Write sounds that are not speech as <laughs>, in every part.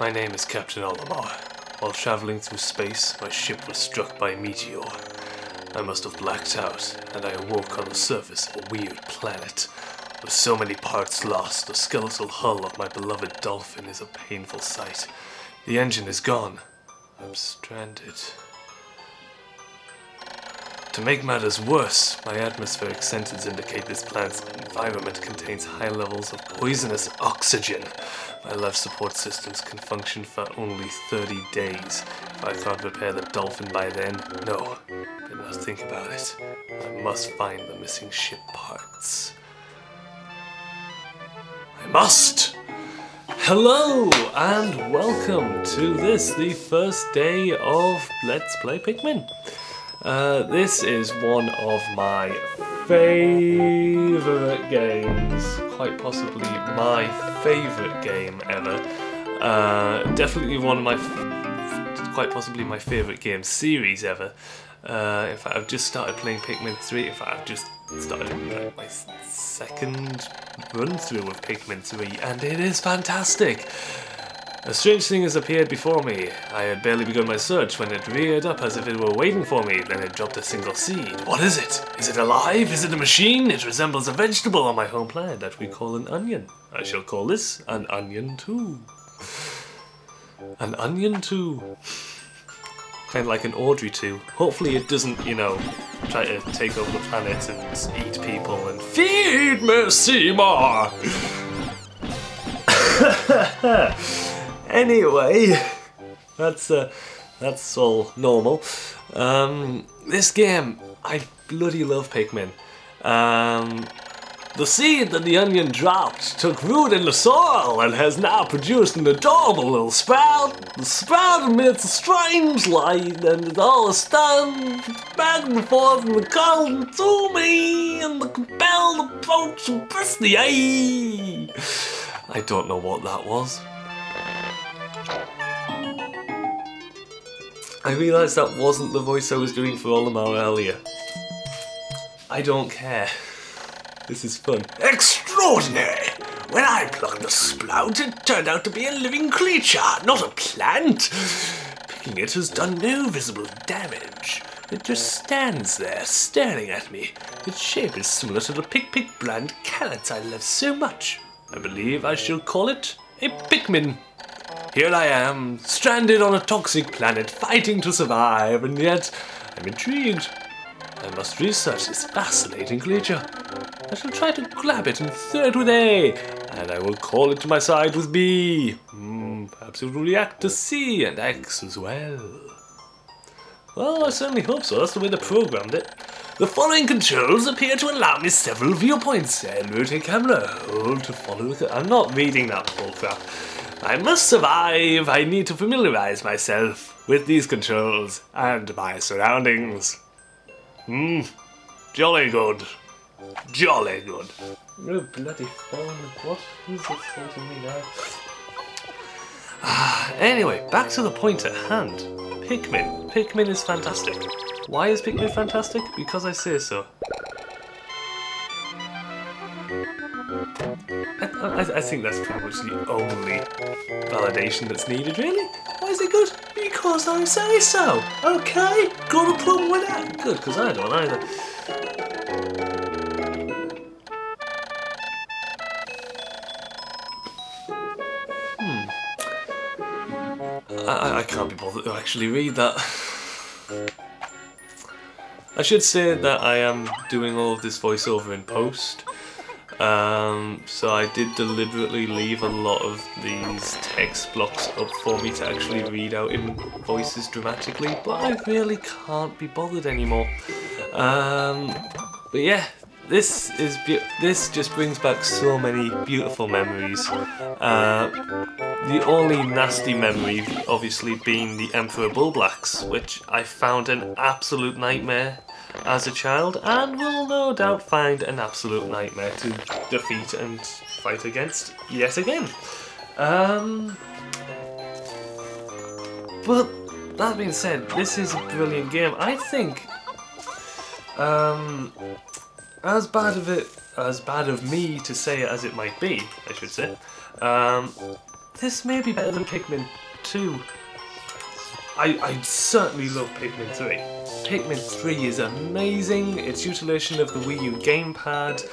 My name is Captain Olimar. While traveling through space, my ship was struck by a meteor. I must have blacked out, and I awoke on the surface of a weird planet. With so many parts lost, the skeletal hull of my beloved dolphin is a painful sight. The engine is gone. I'm stranded. To make matters worse, my atmospheric sensors indicate this planet's environment contains high levels of poisonous oxygen. My life support systems can function for only 30 days. If I can't repair the dolphin by then, no. But now think about it. I must find the missing ship parts. I must! Hello and welcome to this, the first day of Let's Play Pikmin. Uh, this is one of my favourite games, quite possibly my favourite game ever. Uh, definitely one of my, quite possibly my favourite game series ever. Uh, in fact, I've just started playing Pikmin 3. In fact, I've just started uh, my second run through of Pikmin 3, and it is fantastic. A strange thing has appeared before me. I had barely begun my search when it reared up as if it were waiting for me, then it dropped a single seed. What is it? Is it alive? Is it a machine? It resembles a vegetable on my home planet that we call an onion. I shall call this an onion too. An onion too. Kind of like an Audrey II. Hopefully it doesn't, you know, try to take over the planet and eat people and feed me Seymour! <laughs> <laughs> Anyway, <laughs> that's uh, that's all normal. Um, this game, I bloody love Pikmin. Um, the seed that the onion dropped took root in the soil and has now produced an adorable little sprout. The sprout emits a strange light and it all stands back and forth the calm to me and the compelled approach and the eye. I don't know what that was. I realised that wasn't the voice I was doing for Olimar earlier. I don't care. This is fun. Extraordinary! When I plucked the sprout, it turned out to be a living creature, not a plant. Picking it has done no visible damage. It just stands there, staring at me. Its shape is similar to the pikpik bland carrots I love so much. I believe I shall call it a Pikmin. Here I am, stranded on a toxic planet, fighting to survive, and yet I'm intrigued. I must research this fascinating creature. I shall try to grab it and throw it with A, and I will call it to my side with B. Hmm, perhaps it will react to C and X as well. Well, I certainly hope so. That's the way they programmed it. The following controls appear to allow me several viewpoints. And rotate camera, hold to follow the... I'm not reading that bull crap. I must survive. I need to familiarize myself with these controls and my surroundings. Hmm, jolly good. Jolly good. No bloody phone. What is this saying to me now? Anyway, back to the point at hand. Pikmin. Pikmin is fantastic. Why is Pikmin fantastic? Because I say so. I, I, think that's pretty much the only validation that's needed, really. Why is it good? Because I say so. Okay, got a problem with that? Good, because I don't either. Hmm. I, I- I can't be bothered to actually read that. <laughs> I should say that I am doing all of this voiceover in post. Um, so I did deliberately leave a lot of these text blocks up for me to actually read out in voices dramatically, but I really can't be bothered anymore. Um, but yeah, this is this just brings back so many beautiful memories. Uh, the only nasty memory, obviously, being the Emperor Bulblax, which I found an absolute nightmare as a child, and will no doubt find an absolute nightmare to defeat and fight against yet again. Um, but that being said, this is a brilliant game. I think, um, as bad of it, as bad of me to say as it might be, I should say. Um, this may be better than Pikmin 2. I, I certainly love Pikmin 3. Pikmin 3 is amazing. Its utilization of the Wii U gamepad.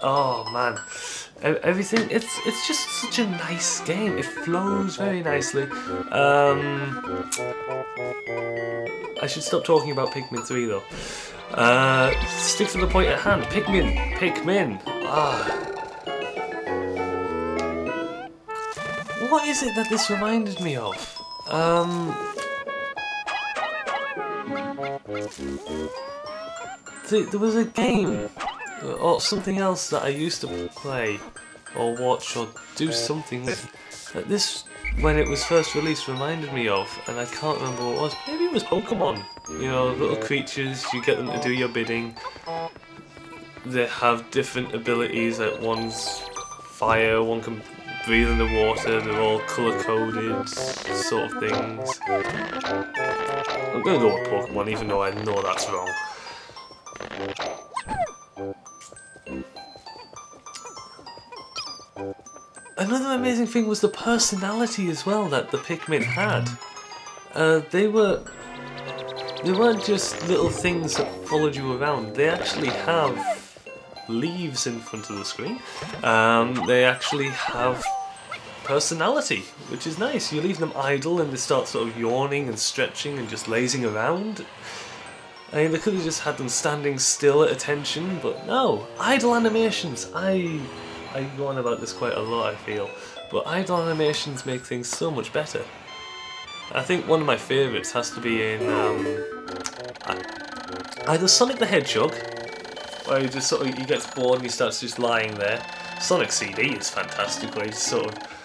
Oh man, everything. It's it's just such a nice game. It flows very nicely. Um, I should stop talking about Pikmin 3 though. Uh, stick to the point at hand. Pikmin, Pikmin. Ah. What is it that this reminded me of? Um. Th- There was a game or something else that I used to play or watch or do something with that this when it was first released reminded me of and I can't remember what it was. Maybe it was Pokemon. You know, little creatures, you get them to do your bidding. They have different abilities, like one's fire, one can breathe in the water, they're all colour coded sort of things. I'm gonna go with Pokemon even though I know that's wrong. Another amazing thing was the personality as well that the Pikmin had. Uh, they were they weren't just little things that followed you around. They actually have leaves in front of the screen. Um, they actually have personality, which is nice. You leave them idle and they start sort of yawning and stretching and just lazing around. I mean, they could have just had them standing still at attention, but no, idle animations. I I go on about this quite a lot. I feel, but idle animations make things so much better. I think one of my favourites has to be in um, either Sonic the Hedgehog, where he just sort of he gets bored and he starts just lying there. Sonic CD is fantastic, where he sort of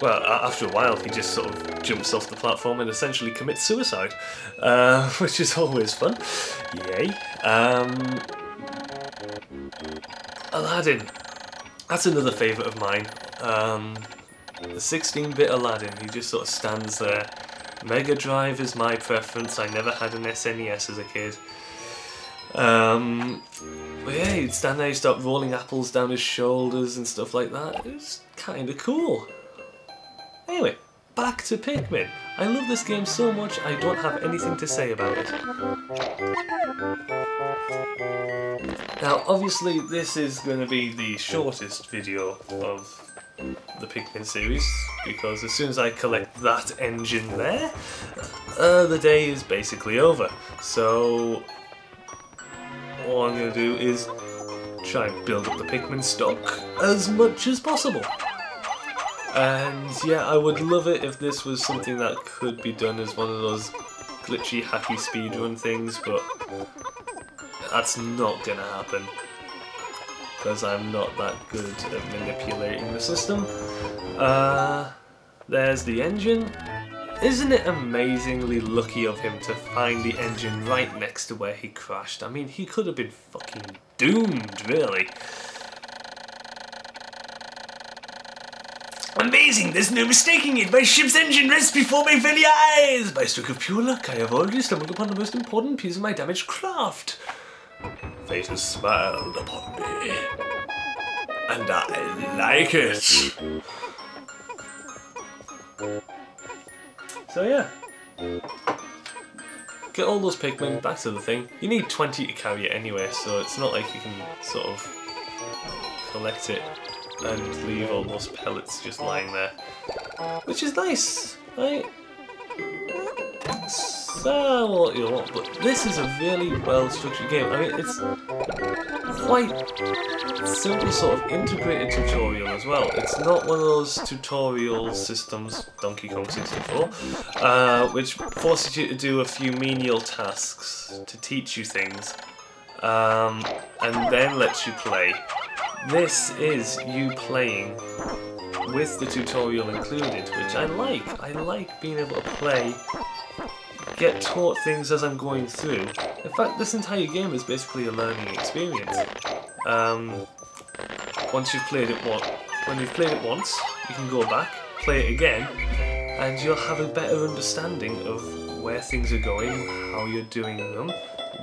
well, after a while, he just sort of jumps off the platform and essentially commits suicide, uh, <laughs> which is always fun. Yay. Um, Aladdin. That's another favourite of mine. Um, the 16 bit Aladdin, he just sort of stands there. Mega Drive is my preference. I never had an SNES as a kid. Um, but yeah, he'd stand there, he'd start rolling apples down his shoulders and stuff like that. It was kind of cool. Anyway, back to Pikmin. I love this game so much, I don't have anything to say about it. Now, obviously, this is going to be the shortest video of the Pikmin series because as soon as I collect that engine there, uh, the day is basically over. So, all I'm going to do is try and build up the Pikmin stock as much as possible. And yeah, I would love it if this was something that could be done as one of those glitchy, hacky speedrun things, but that's not gonna happen. Because I'm not that good at manipulating the system. Uh, there's the engine. Isn't it amazingly lucky of him to find the engine right next to where he crashed? I mean, he could have been fucking doomed, really. Amazing! There's no mistaking it! My ship's engine rests before my very eyes! By a stroke of pure luck, I have already stumbled upon the most important piece of my damaged craft. Fate has smiled upon me. And I like it. So yeah. Get all those Pikmin, back to the thing. You need 20 to carry it anyway, so it's not like you can sort of collect it and leave all those pellets just lying there. Which is nice, right? So, what you want, but this is a really well structured game. I mean, it's quite simple sort of integrated tutorial as well. It's not one of those tutorial systems, Donkey Kong 64, uh, which forces you to do a few menial tasks to teach you things, um, and then lets you play. This is you playing with the tutorial included, which I like. I like being able to play, get taught things as I'm going through. In fact, this entire game is basically a learning experience. Um, once you've played it once, when you've played it once, you can go back, play it again, and you'll have a better understanding of where things are going, how you're doing them,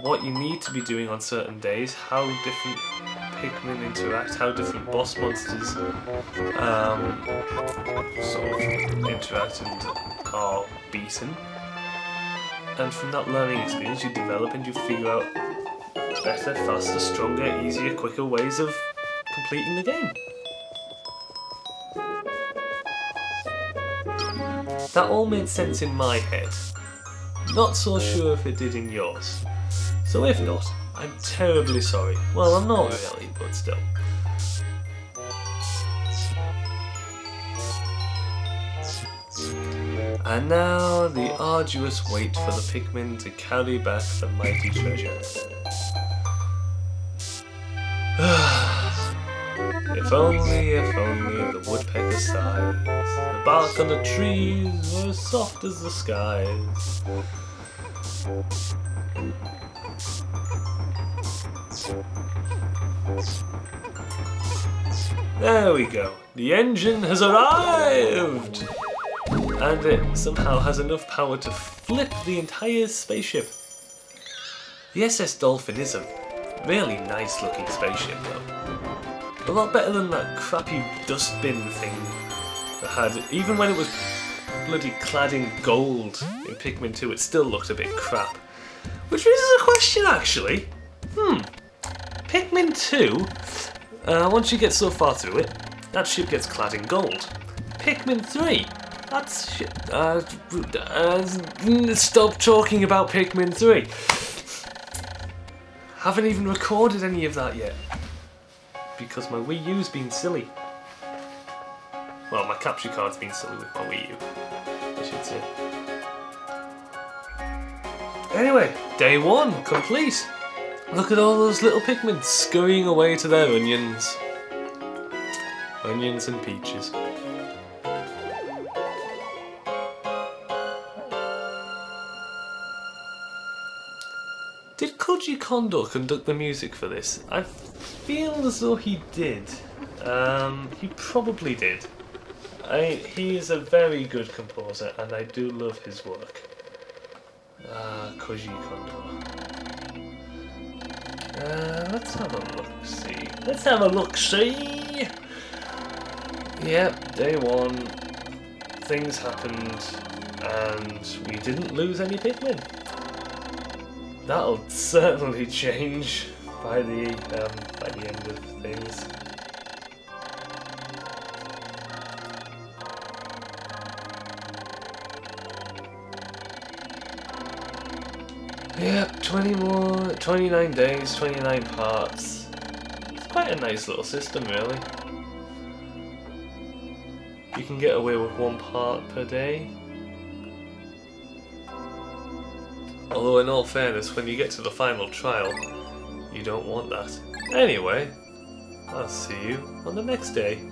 what you need to be doing on certain days, how different Pikmin interact, how different boss monsters um, sort of interact and are beaten. And from that learning experience, you develop and you figure out better, faster, stronger, easier, quicker ways of completing the game. That all made sense in my head. Not so sure if it did in yours. So if not, I'm terribly sorry. Well, I'm not really, but still. And now the arduous wait for the Pikmin to carry back the mighty treasure. <sighs> if only, if only the woodpecker sighs, the bark on the trees were as soft as the skies. There we go. The engine has arrived! And it somehow has enough power to flip the entire spaceship. The SS Dolphin is a really nice looking spaceship though. A lot better than that crappy dustbin thing that had, even when it was bloody clad in gold in Pikmin 2, it still looked a bit crap. Which raises a question actually. Hmm. Pikmin 2, uh, once you get so far through it, that ship gets clad in gold. Pikmin 3, that's sh- uh, uh, stop talking about Pikmin 3. Haven't even recorded any of that yet. Because my Wii U's been silly. Well, my capture card's been silly with my Wii U, I should say. Anyway, day one, complete. Look at all those little Pikmin scurrying away to their onions. Onions and peaches. Did Koji Kondo conduct the music for this? I feel as though he did. Um, he probably did. I, he is a very good composer and I do love his work. Ah, Koji Kondo. Let's have a look see. Let's have a look see! Yep, day one. Things happened and we didn't lose any Pikmin. That'll certainly <laughs> change by the um, by the end of things. Yep, 20 more, 29 days, 29 parts. It's quite a nice little system, really. You can get away with one part per day. Although, in all fairness, when you get to the final trial, you don't want that. Anyway, I'll see you on the next day.